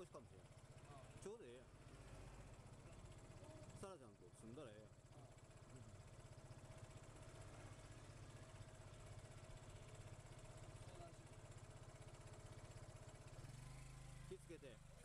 越しかもしちょうどええやん。さらちゃんと住んだらええやん。気付けて。